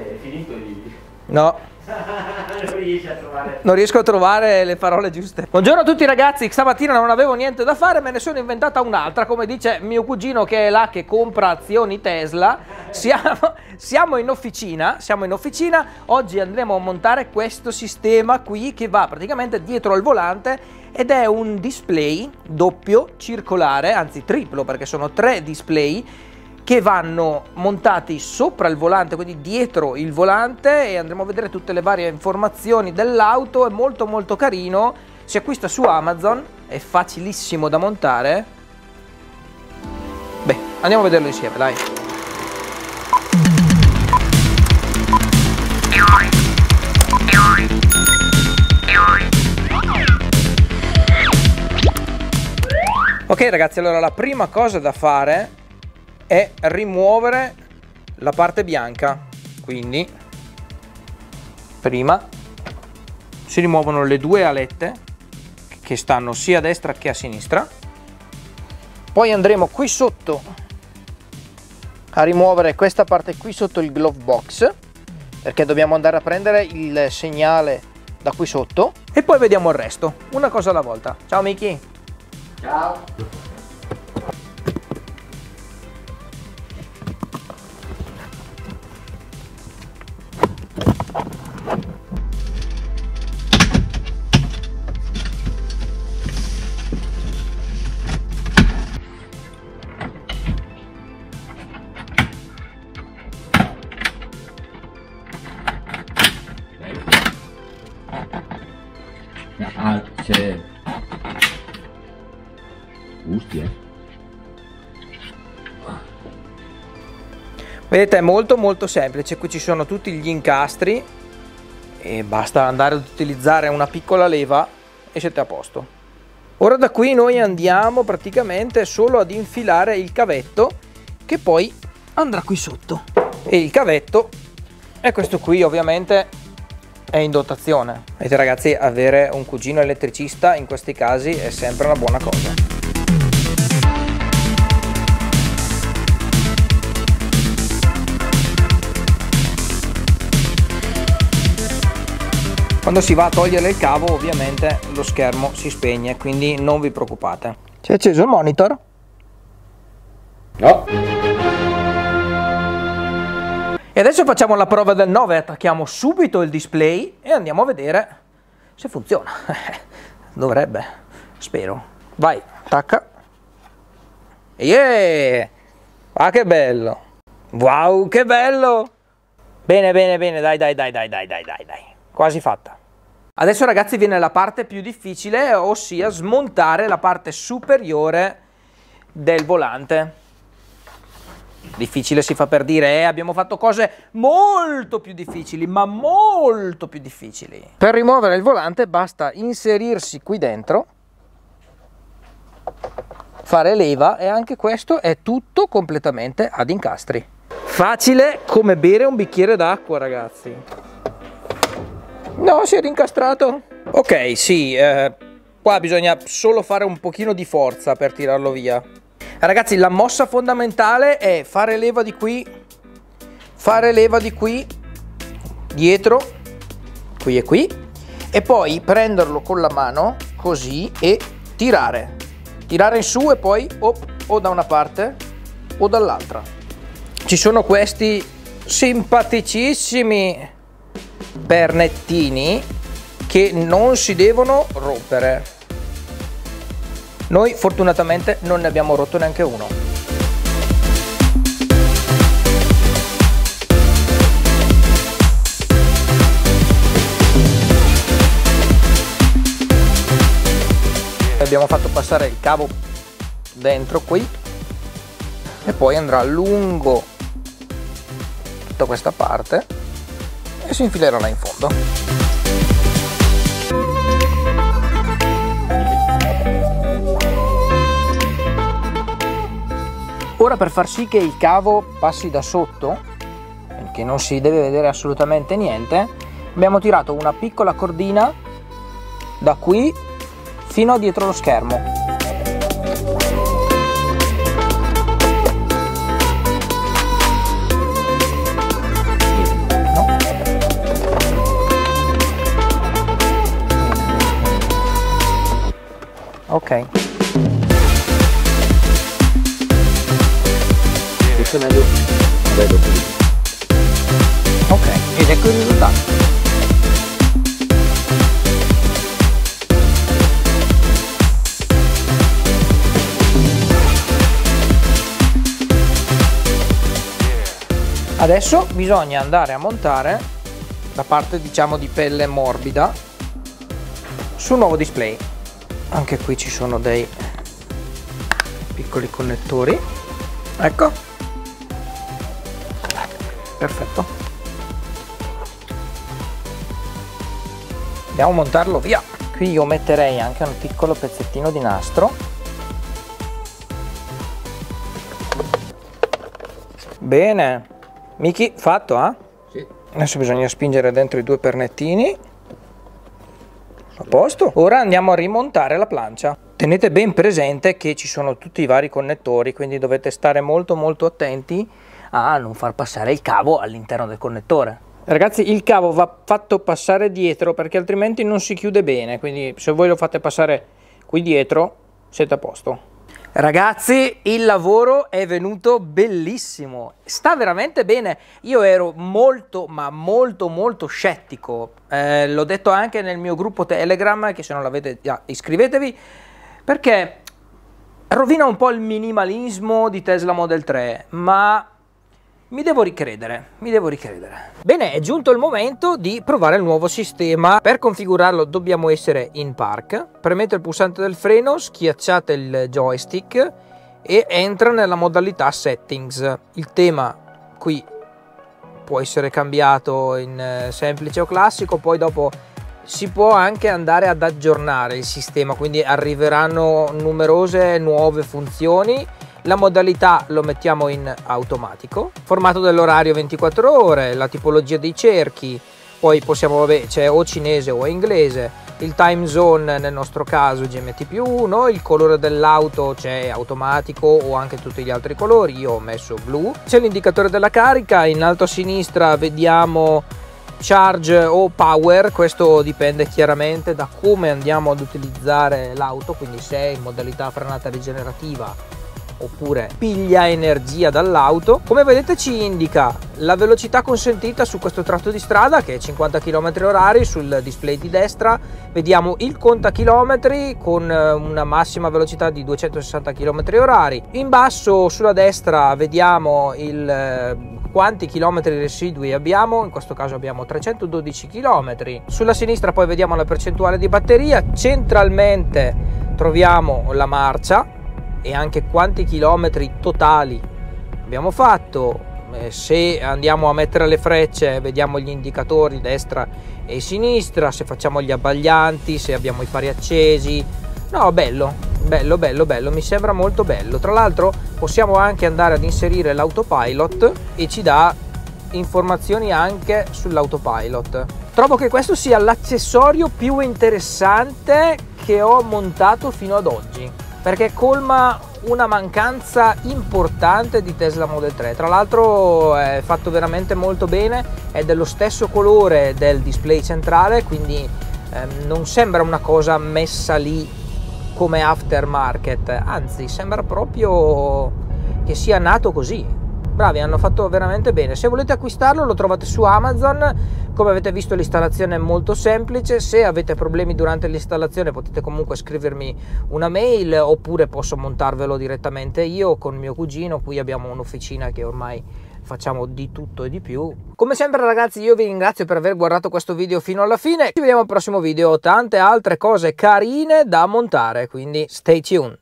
È finito il No, non non riesco a trovare le parole giuste. Buongiorno a tutti ragazzi, stamattina non avevo niente da fare, me ne sono inventata un'altra, come dice mio cugino che è là che compra azioni Tesla. Siamo, siamo in officina, siamo in officina, oggi andremo a montare questo sistema qui che va praticamente dietro al volante ed è un display doppio circolare, anzi triplo perché sono tre display che vanno montati sopra il volante, quindi dietro il volante e andremo a vedere tutte le varie informazioni dell'auto, è molto molto carino, si acquista su Amazon, è facilissimo da montare. Beh, andiamo a vederlo insieme, dai. Ok ragazzi, allora la prima cosa da fare è rimuovere la parte bianca. Quindi prima si rimuovono le due alette che stanno sia a destra che a sinistra. Poi andremo qui sotto a rimuovere questa parte qui sotto il glove box perché dobbiamo andare a prendere il segnale da qui sotto. E poi vediamo il resto una cosa alla volta. Ciao Miki Ciao. Alte. Hostia. Vedete è molto molto semplice, qui ci sono tutti gli incastri e basta andare ad utilizzare una piccola leva e siete a posto. Ora da qui noi andiamo praticamente solo ad infilare il cavetto che poi andrà qui sotto. E il cavetto è questo qui ovviamente è in dotazione. Vedete ragazzi avere un cugino elettricista in questi casi è sempre una buona cosa. Quando si va a togliere il cavo ovviamente lo schermo si spegne, quindi non vi preoccupate. Si è acceso il monitor? No. E adesso facciamo la prova del 9, attacchiamo subito il display e andiamo a vedere se funziona. Dovrebbe, spero. Vai, attacca. Yeah! Ah che bello! Wow, che bello! Bene, bene, bene, dai, dai, dai, dai, dai, dai, dai. Quasi fatta. Adesso ragazzi viene la parte più difficile, ossia smontare la parte superiore del volante. Difficile si fa per dire, eh, abbiamo fatto cose molto più difficili, ma molto più difficili. Per rimuovere il volante basta inserirsi qui dentro, fare leva e anche questo è tutto completamente ad incastri. Facile come bere un bicchiere d'acqua ragazzi. No, si è rincastrato. Ok, sì, eh, qua bisogna solo fare un pochino di forza per tirarlo via. Ragazzi, la mossa fondamentale è fare leva di qui, fare leva di qui, dietro, qui e qui, e poi prenderlo con la mano, così, e tirare. Tirare in su e poi o, o da una parte o dall'altra. Ci sono questi simpaticissimi pernettini che non si devono rompere. Noi fortunatamente non ne abbiamo rotto neanche uno. Abbiamo fatto passare il cavo dentro qui e poi andrà lungo tutta questa parte e si infilerà là in fondo. Ora per far sì che il cavo passi da sotto, che non si deve vedere assolutamente niente, abbiamo tirato una piccola cordina da qui fino a dietro lo schermo. Ok. Forse è meglio. Vabbè, dopo. Ok, ed ecco il risultato. Adesso bisogna andare a montare la parte diciamo di pelle morbida sul nuovo display. Anche qui ci sono dei piccoli connettori. Ecco. Perfetto. Andiamo a montarlo via. Qui io metterei anche un piccolo pezzettino di nastro. Bene. Miki, fatto, eh? Sì. Adesso bisogna spingere dentro i due pernettini. A posto. Ora andiamo a rimontare la plancia. Tenete ben presente che ci sono tutti i vari connettori, quindi dovete stare molto molto attenti a non far passare il cavo all'interno del connettore. Ragazzi, il cavo va fatto passare dietro perché altrimenti non si chiude bene, quindi se voi lo fate passare qui dietro siete a posto. Ragazzi, il lavoro è venuto bellissimo, sta veramente bene. Io ero molto, ma molto, molto scettico. Eh, l'ho detto anche nel mio gruppo Telegram, che se non l'avete iscrivetevi, perché rovina un po' il minimalismo di Tesla Model 3, ma mi devo ricredere, mi devo ricredere. Bene, è giunto il momento di provare il nuovo sistema. Per configurarlo dobbiamo essere in park. Premete il pulsante del freno, schiacciate il joystick e entra nella modalità settings. Il tema qui può essere cambiato in eh, semplice o classico, poi dopo si può anche andare ad aggiornare il sistema, quindi arriveranno numerose nuove funzioni la modalità lo mettiamo in automatico, formato dell'orario 24 ore, la tipologia dei cerchi, poi possiamo, vabbè, c'è o cinese o inglese, il time zone nel nostro caso GMT più 1, il colore dell'auto c'è automatico o anche tutti gli altri colori, io ho messo blu, c'è l'indicatore della carica, in alto a sinistra vediamo charge o power, questo dipende chiaramente da come andiamo ad utilizzare l'auto, quindi se è in modalità frenata rigenerativa oppure piglia energia dall'auto. Come vedete ci indica la velocità consentita su questo tratto di strada che è 50 km h sul display di destra. Vediamo il contachilometri con eh, una massima velocità di 260 km h In basso sulla destra vediamo il eh, quanti chilometri residui abbiamo, in questo caso abbiamo 312 km. Sulla sinistra poi vediamo la percentuale di batteria, centralmente troviamo la marcia e anche quanti chilometri totali abbiamo fatto. Eh, se andiamo a mettere le frecce vediamo gli indicatori destra e sinistra, se facciamo gli abbaglianti, se abbiamo i fari accesi. No, bello, bello, bello, bello, mi sembra molto bello. Tra l'altro possiamo anche andare ad inserire l'autopilot e ci dà informazioni anche sull'autopilot. Trovo che questo sia l'accessorio più interessante che ho montato fino ad oggi perché colma una mancanza importante di Tesla Model 3 tra l'altro è fatto veramente molto bene è dello stesso colore del display centrale quindi ehm, non sembra una cosa messa lì come aftermarket. Anzi sembra proprio che sia nato così. Bravi hanno fatto veramente bene. Se volete acquistarlo lo trovate su Amazon come avete visto l'installazione è molto semplice. Se avete problemi durante l'installazione potete comunque scrivermi una mail oppure posso montarvelo direttamente io con mio cugino. Qui abbiamo un'officina che ormai facciamo di tutto e di più. Come sempre ragazzi io vi ringrazio per aver guardato questo video fino alla fine. Ci vediamo al prossimo video. Tante altre cose carine da montare quindi stay tuned